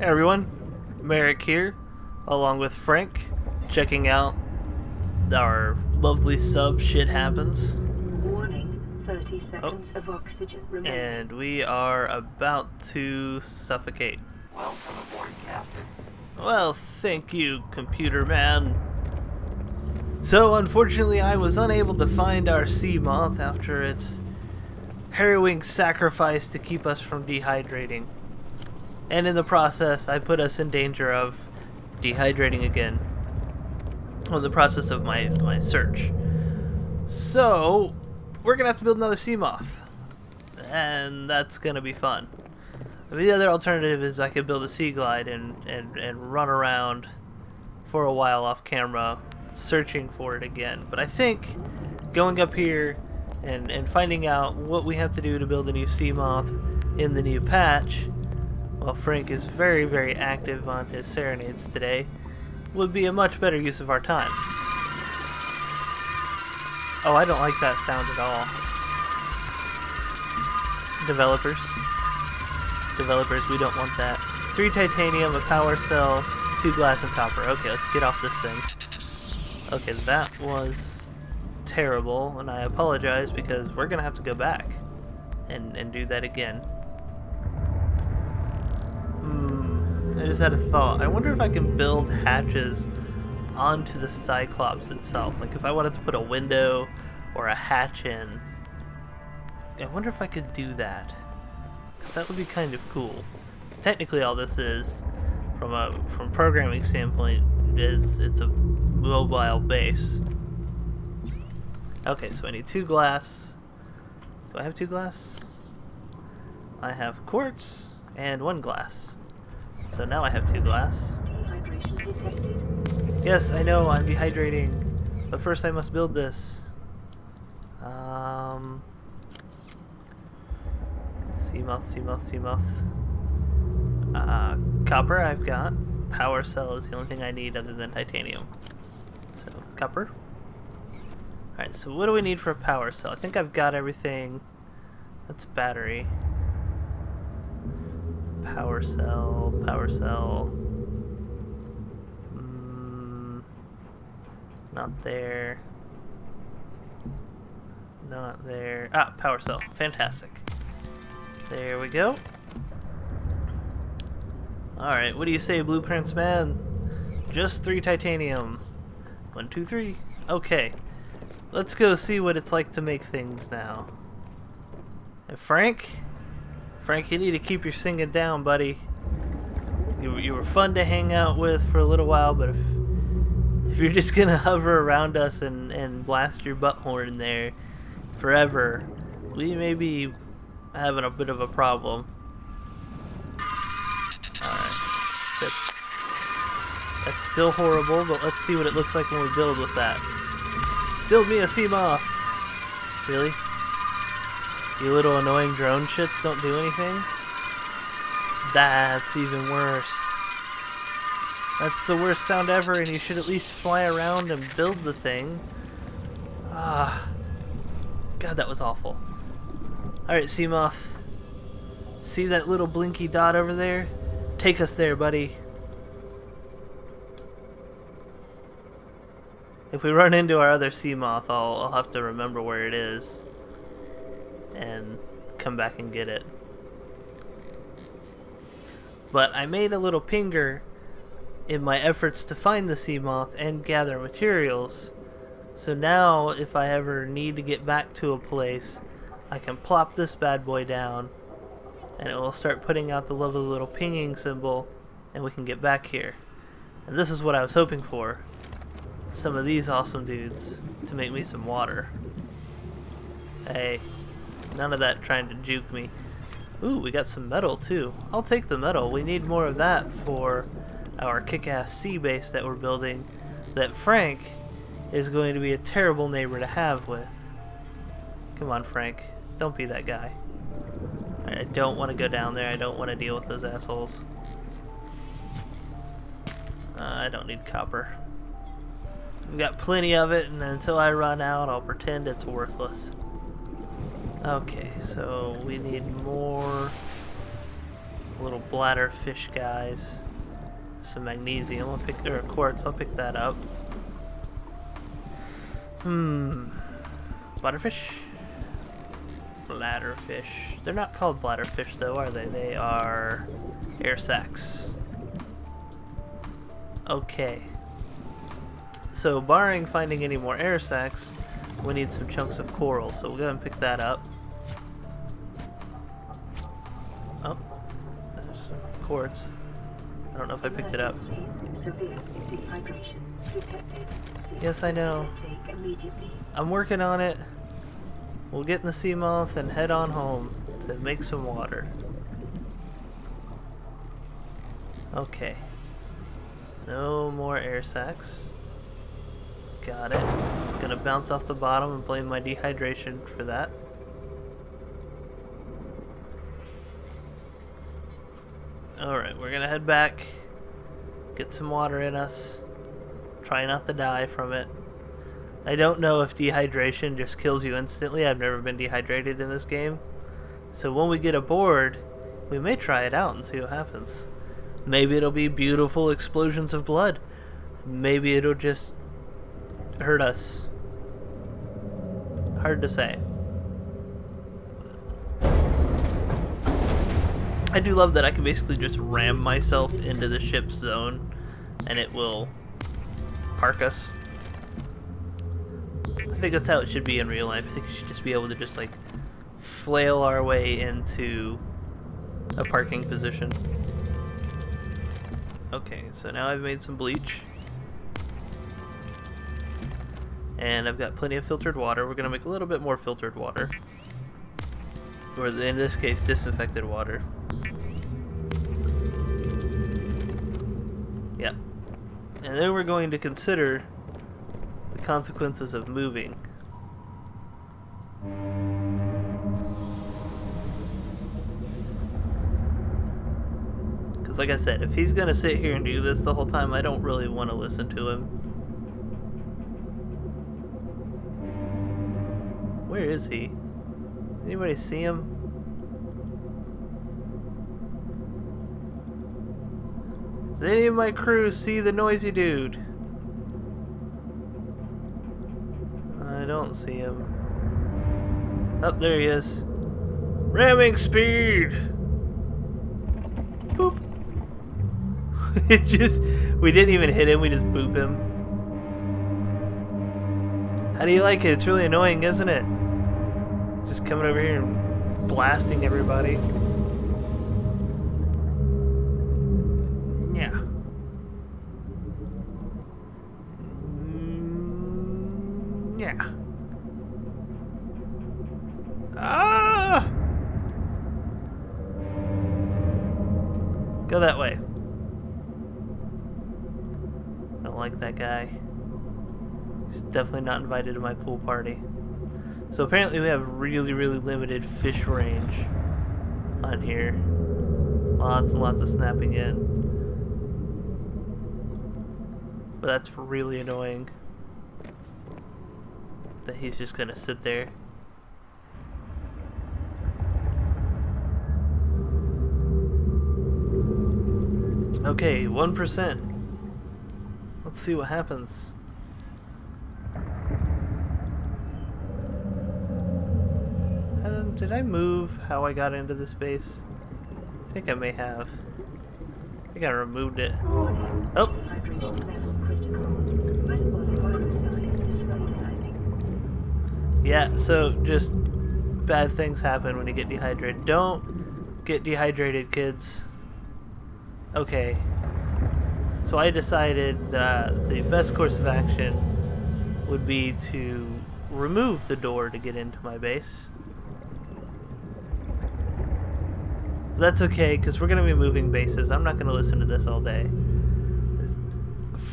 Hey everyone, Merric here, along with Frank, checking out our lovely sub Shit Happens. Warning, 30 seconds of oxygen remaining. And we are about to suffocate. Welcome aboard, Captain. Well, thank you, computer man. So, unfortunately, I was unable to find our sea moth after its harrowing sacrifice to keep us from dehydrating. And in the process, I put us in danger of dehydrating again. On the process of my, my search. So, we're gonna have to build another sea moth. And that's gonna be fun. The other alternative is I could build a sea glide and, and, and run around for a while off camera searching for it again. But I think going up here and, and finding out what we have to do to build a new sea moth in the new patch, while Frank is very, very active on his serenades today, would be a much better use of our time. Oh, I don't like that sound at all. Developers. Developers, we don't want that. Three titanium, a power cell, two glass and copper. Okay, let's get off this thing. Okay, that was terrible, and I apologize because we're gonna have to go back and, and do that again. Hmm, I just had a thought. I wonder if I can build hatches onto the Cyclops itself. Like if I wanted to put a window or a hatch in. I wonder if I could do that. Cause that would be kind of cool. Technically all this is, from a from programming standpoint, is it's a mobile base. Okay, so I need two glass. Do I have two glass? I have quartz and one glass. So now I have two glass. Yes, I know, I'm dehydrating. But first I must build this. Um... Seamoth, Seamoth, Seamoth. Uh, copper I've got. Power cell is the only thing I need other than titanium. So, copper. Alright, so what do we need for a power cell? I think I've got everything. That's battery. Power cell, power cell. Mm, not there. Not there. Ah, power cell. Fantastic. There we go. Alright, what do you say, Blueprints Man? Just three titanium. One, two, three. Okay. Let's go see what it's like to make things now. And Frank? Frank, you need to keep your singing down, buddy. You, you were fun to hang out with for a little while, but if if you're just gonna hover around us and, and blast your butthorn there forever, we may be having a bit of a problem. Alright. That's, that's still horrible, but let's see what it looks like when we build with that. Build me a sea moth! Really? You little annoying drone shits don't do anything? That's even worse. That's the worst sound ever, and you should at least fly around and build the thing. Ah. God, that was awful. Alright, Seamoth. See that little blinky dot over there? Take us there, buddy. If we run into our other Seamoth, I'll, I'll have to remember where it is. And come back and get it. But I made a little pinger in my efforts to find the sea moth and gather materials. So now, if I ever need to get back to a place, I can plop this bad boy down, and it will start putting out the lovely little pinging symbol, and we can get back here. And this is what I was hoping for. Some of these awesome dudes to make me some water. Hey, none of that trying to juke me. Ooh, we got some metal too. I'll take the metal. We need more of that for our kick-ass sea base that we're building that Frank is going to be a terrible neighbor to have with. Come on, Frank. Don't be that guy. I don't want to go down there. I don't want to deal with those assholes. Uh, I don't need copper. We've got plenty of it, and until I run out, I'll pretend it's worthless. Okay, so we need more little bladder fish guys. Some magnesium. I'll pick or quartz. I'll pick that up. Hmm. Bladderfish. Bladderfish. They're not called bladderfish though, are they? They are air sacs. Okay. So, barring finding any more air sacs, we need some chunks of coral. So we'll go and pick that up. Oh, there's some quartz. I don't know if I picked it up. Emergency. Severe dehydration detected. Cease Yes, I know. I'm working on it. We'll get in the sea moth and head on home to make some water. Okay. No more air sacs. Got it. Gonna bounce off the bottom and blame my dehydration for that. Alright, we're gonna head back, get some water in us, try not to die from it. I don't know if dehydration just kills you instantly. I've never been dehydrated in this game. So when we get aboard, we may try it out and see what happens. Maybe it'll be beautiful explosions of blood. Maybe it'll just hurt us. Hard to say. I do love that I can basically just ram myself into the ship's zone and it will park us. I think that's how it should be in real life. I think you should just be able to just like flail our way into a parking position. Okay, so now I've made some bleach. And I've got plenty of filtered water. We're gonna make a little bit more filtered water. Or in this case, disinfected water. Yep. And then we're going to consider the consequences of moving. Because like I said, if he's going to sit here and do this the whole time, I don't really want to listen to him. Where is he? Does anybody see him? Does any of my crew see the noisy dude? I don't see him. Oh, there he is. Ramming speed! Boop. it just, we didn't even hit him, we just boop him. How do you like it? It's really annoying, isn't it? Just coming over here and blasting everybody. Yeah. Mm, Yeah. Ah! Go that way. I don't like that guy. He's definitely not invited to my pool party. So apparently we have really, really limited fish range on here. Lots and lots of snapping in. But that's really annoying. That he's just gonna sit there. Okay, 1%. Let's see what happens. Um, did I move how I got into this base? I think I may have. I think I removed it. Oh. Yeah, so just bad things happen when you get dehydrated. Don't get dehydrated, kids. Okay. So I decided that the best course of action would be to remove the door to get into my base. But that's okay, because we're going to be moving bases. I'm not going to listen to this all day.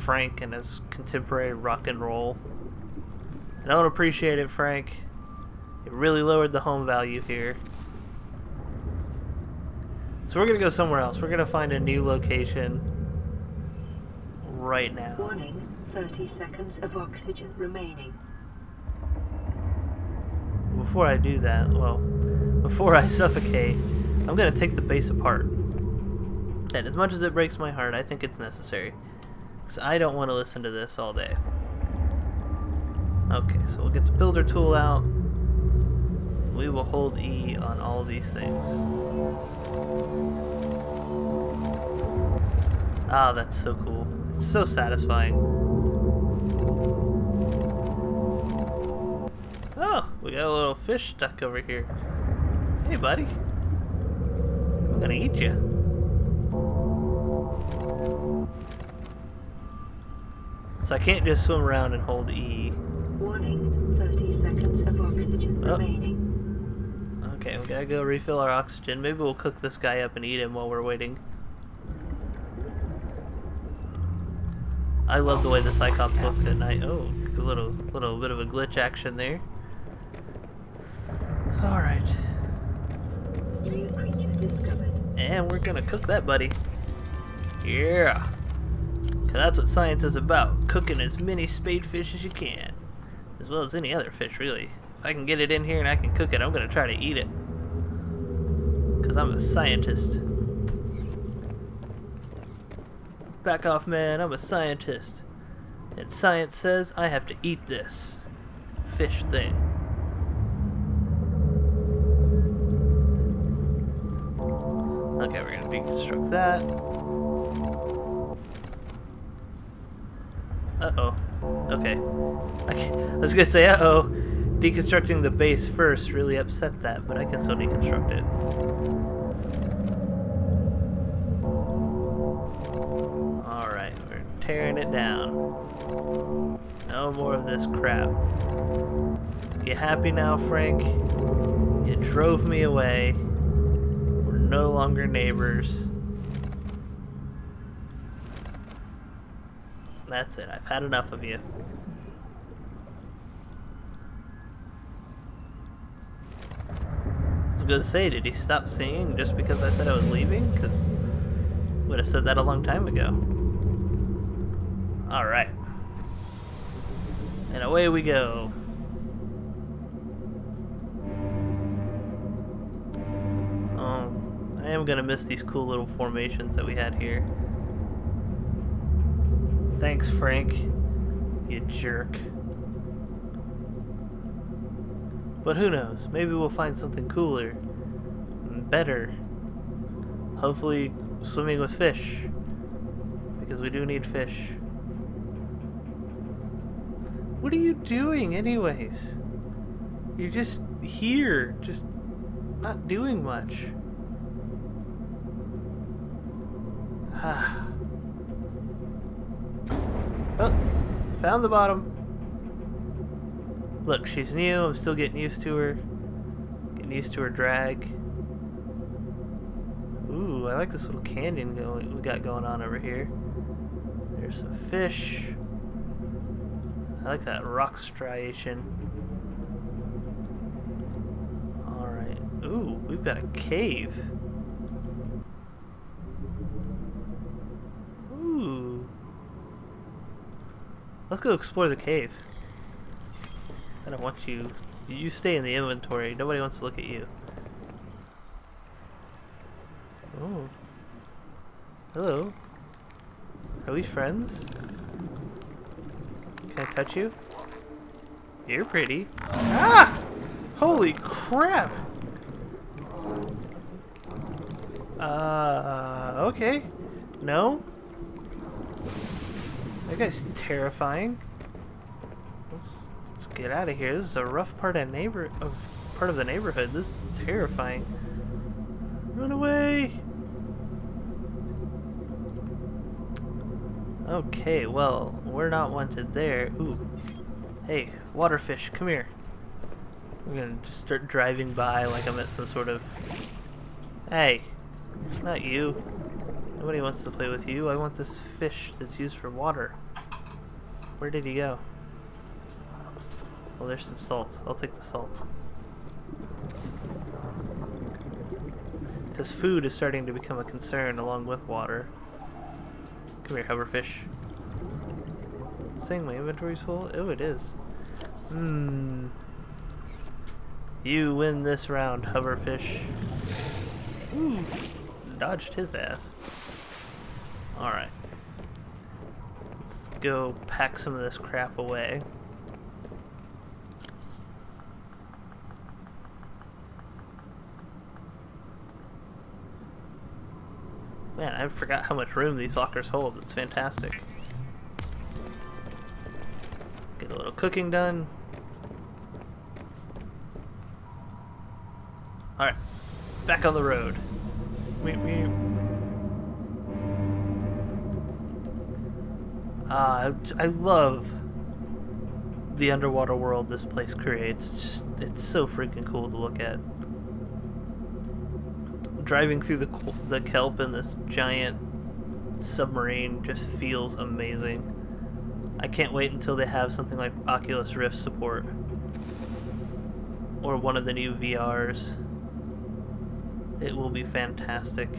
Frank and his contemporary rock and roll. I don't appreciate it, Frank. It really lowered the home value here. So we're gonna go somewhere else. We're gonna find a new location right now. Warning. 30 seconds of oxygen remaining. Before I do that, well, before I suffocate, I'm gonna take the base apart. And as much as it breaks my heart, I think it's necessary. Because I don't want to listen to this all day. Okay, so we'll get the builder tool out. We will hold E on all these things. Ah, that's so cool. It's so satisfying. Oh, we got a little fish stuck over here. Hey, buddy. I'm gonna eat you. So I can't just swim around and hold E. Warning, 30 seconds of oxygen Oh. remaining. Okay, we gotta go refill our oxygen. Maybe we'll cook this guy up and eat him while we're waiting. I love the way the Cyclops look at night. Oh, a little, little bit of a glitch action there. Alright. And we're gonna cook that, buddy. Yeah. 'Cause that's what science is about. Cooking as many spadefish as you can. As well as any other fish, really. If I can get it in here and I can cook it, I'm gonna try to eat it. Because I'm a scientist. Back off, man. I'm a scientist. And science says I have to eat this fish thing. Deconstruct that. Uh-oh. Okay. I, I was gonna say, uh-oh. Deconstructing the base first really upset that, but I can still deconstruct it. Alright, we're tearing it down. No more of this crap. You happy now, Frank? You drove me away. No longer neighbors. That's it. I've had enough of you. I was gonna say, did he stop singing just because I said I was leaving? Because would have said that a long time ago. All right, and away we go. Am gonna miss these cool little formations that we had here. Thanks, Frank. You jerk. But who knows? Maybe we'll find something cooler. Better. Hopefully, swimming with fish. Because we do need fish. What are you doing, anyways? You're just here, just not doing much. Ah. Oh, found the bottom. Look, she's new. I'm still getting used to her. Getting used to her drag. Ooh, I like this little canyon going we got going on over here. There's some fish. I like that rock striation. Alright. Ooh, we've got a cave. Ooh. Let's go explore the cave. I don't want you. You stay in the inventory. Nobody wants to look at you. Oh. Hello. Are we friends? Can I touch you? You're pretty. Ah! Holy crap! Uh, okay. No? That guy's terrifying. Let's, let's get out of here. This is a rough part of neighbor of part of the neighborhood. This is terrifying. Run away! Okay, well, we're not wanted there. Ooh. Hey, waterfish, come here. We're gonna just start driving by like I'm at some sort of... Hey, not you. Nobody wants to play with you. I want this fish that's used for water. Where did he go? Well, there's some salt. I'll take the salt. Because food is starting to become a concern along with water. Come here, hoverfish. Saying my inventory's full? Oh, it is. Hmm. You win this round, hoverfish. Ooh, dodged his ass. Alright. Let's go pack some of this crap away. Man, I forgot how much room these lockers hold. It's fantastic. Get a little cooking done. Alright, back on the road. We. Uh, I love the underwater world this place creates. It's just, it's so freaking cool to look at. Driving through the the kelp in this giant submarine just feels amazing. I can't wait until they have something like Oculus Rift support. Or one of the new VRs. It will be fantastic.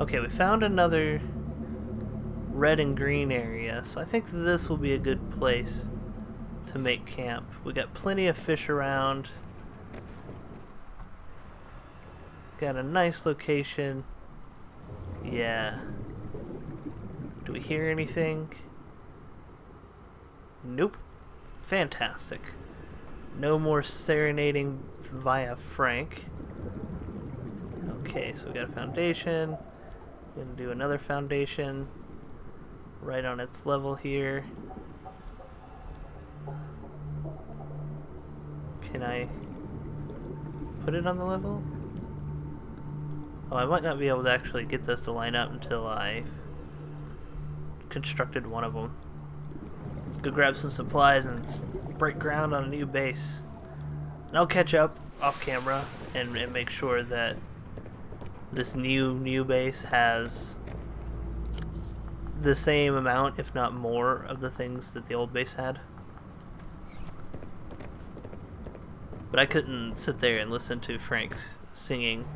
Okay, we found another red and green area, so I think this will be a good place to make camp. We got plenty of fish around. Got a nice location. Yeah. Do we hear anything? Nope. Fantastic. No more serenading via Frank. Okay, so we got a foundation. Gonna do another foundation right on its level here. Can I put it on the level? Oh, I might not be able to actually get this to line up until I constructed one of them. Let's go grab some supplies and break ground on a new base. And I'll catch up off camera and, and make sure that this new new base has the same amount, if not more, of the things that the old base had. But I couldn't sit there and listen to Frank singing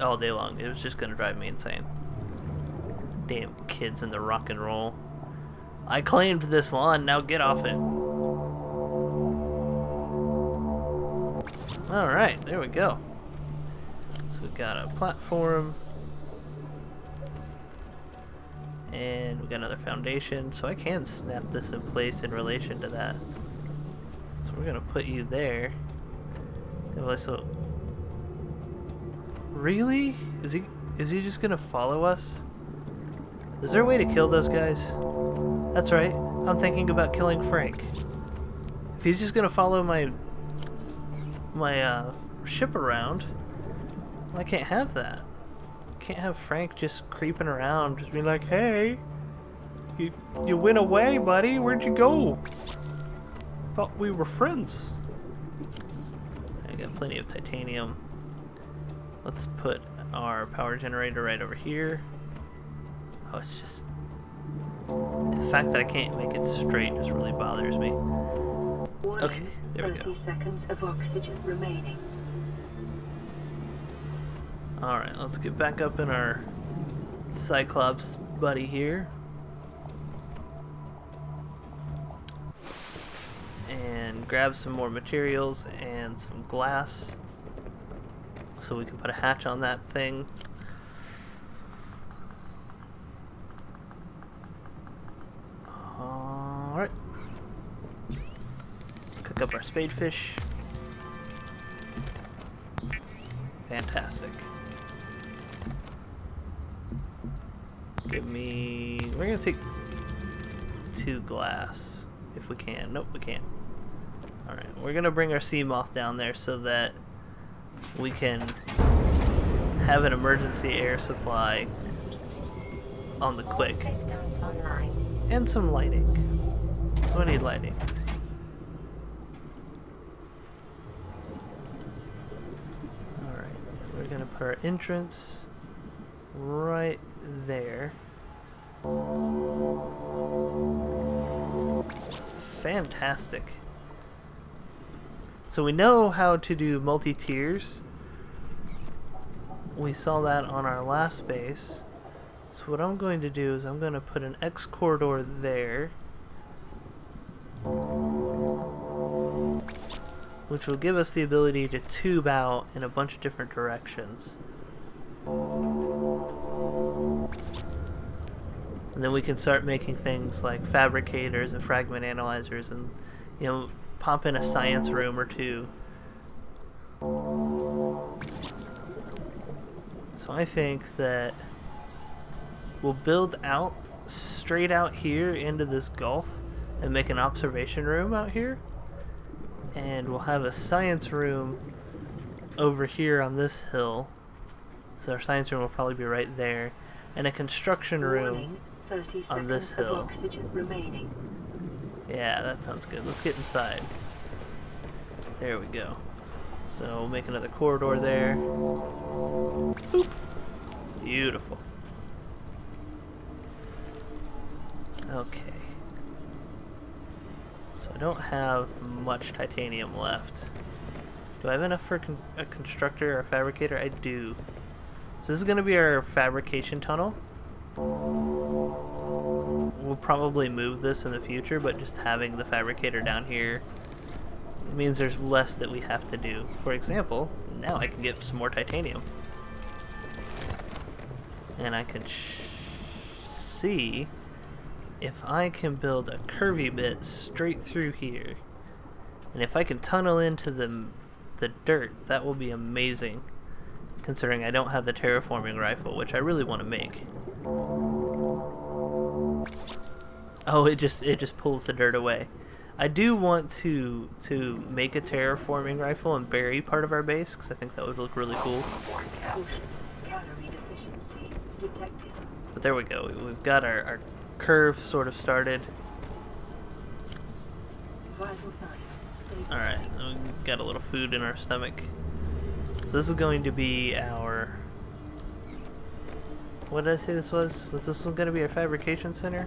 all day long. It was just going to drive me insane. Damn kids in the rock and roll. I claimed this lawn, now get off it. Alright, there we go. So we've got a platform. And we got another foundation, so I can snap this in place in relation to that. So we're gonna put you there. So, really? Is he is he just gonna follow us? Is there a way to kill those guys? That's right. I'm thinking about killing Frank. If he's just gonna follow my my uh, ship around, I can't have that. Can't have Frank just creeping around, just being like, "Hey, you you went away, buddy. Where'd you go? Thought we were friends." I got plenty of titanium. Let's put our power generator right over here. Oh, it's just the fact that I can't make it straight just really bothers me. Okay, there we 30 go. seconds of oxygen remaining. Alright, let's get back up in our Cyclops buddy here. And grab some more materials and some glass so we can put a hatch on that thing. Alright. Cook up our spadefish. Fantastic. We're gonna take two glass, if we can. Nope, we can't. Alright, we're gonna bring our sea moth down there so that we can have an emergency air supply on the quick. Systems online. And some lighting. So I need lighting. Alright, we're gonna put our entrance right there. Fantastic. So we know how to do multi-tiers. We saw that on our last base. So what I'm going to do is I'm going to put an X corridor there. Which will give us the ability to tube out in a bunch of different directions. And then we can start making things like fabricators and fragment analyzers, and you know, pop in a science room or two. So I think that we'll build out straight out here into this gulf and make an observation room out here. And we'll have a science room over here on this hill. So our science room will probably be right there. And a construction room. Warning, 30 on seconds this of hill. oxygen remaining. Yeah, that sounds good. Let's get inside. There we go. So we'll make another corridor there. Boop. Beautiful. Okay. So I don't have much titanium left. Do I have enough for con a constructor or a fabricator? I do. So this is going to be our fabrication tunnel. We'll probably move this in the future, but just having the fabricator down here means there's less that we have to do. For example, now I can get some more titanium. And I can see if I can build a curvy bit straight through here. And if I can tunnel into the, the dirt, that will be amazing. Considering I don't have the terraforming rifle, which I really want to make. Oh, it just it just pulls the dirt away. I do want to to make a terraforming rifle and bury part of our base because I think that would look really cool. But there we go. We- We've got our, our curve sort of started. Vital signs stabilizing. All right, we got a little food in our stomach. So this is going to be our. What did I say this was? Was this one going to be our fabrication center?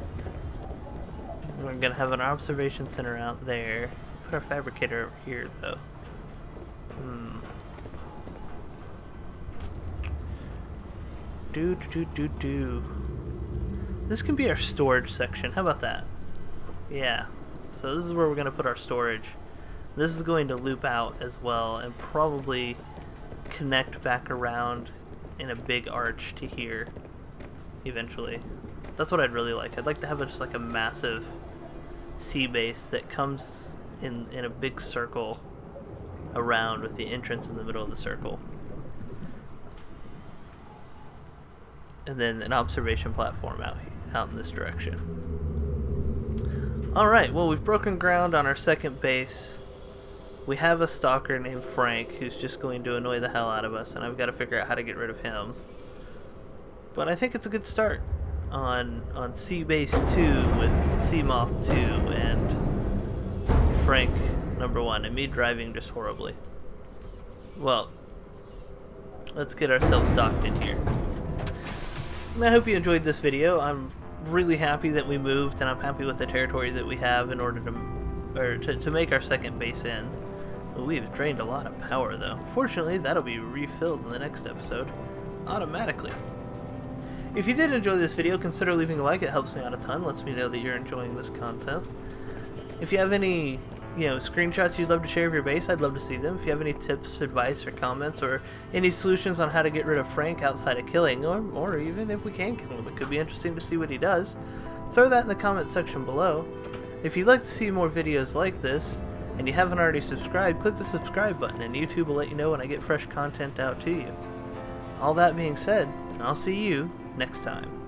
We're to have an observation center out there. Put our fabricator over here, though. Hmm. Do do do do. This can be our storage section. How about that? Yeah. So this is where we're to put our storage. This is going to loop out as well and probably connect back around in a big arch to here eventually. That's what I'd really like. I'd like to have just like a massive sea base that comes in in a big circle around with the entrance in the middle of the circle. And then an observation platform out out in this direction. Alright, well we've broken ground on our second base. We have a stalker named Frank who's just going to annoy the hell out of us, and I've got to figure out how to get rid of him. But I think it's a good start on on Sea Base 2 with Seamoth 2 and Frank number 1, and me driving just horribly. Well, let's get ourselves docked in here. I hope you enjoyed this video. I'm really happy that we moved, and I'm happy with the territory that we have in order to, or to, to make our second base in. We've drained a lot of power, though. Fortunately, that'll be refilled in the next episode, automatically. If you did enjoy this video, consider leaving a like. It helps me out a ton. Lets me know that you're enjoying this content. If you have any, you know, screenshots you'd love to share of your base, I'd love to see them. If you have any tips, advice, or comments, or any solutions on how to get rid of Frank outside of killing, or, or even if we can kill him, it could be interesting to see what he does, throw that in the comment section below. If you'd like to see more videos like this, and you haven't already subscribed, click the subscribe button, and YouTube will let you know when I get fresh content out to you. All that being said, I'll see you next time.